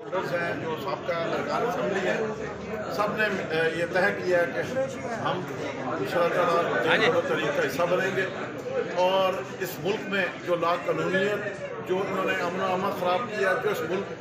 Leaders हैं जो सबका सरकार असम्बली है। सबने ये तय किया है कि हम इंशाल्लाह हाँ तो तरीका हिस्सा बनेंगे और इस मुल्क में जो ला कानूनीत जो उन्होंने अमन अमन ख़राब किया जो इस मुल्क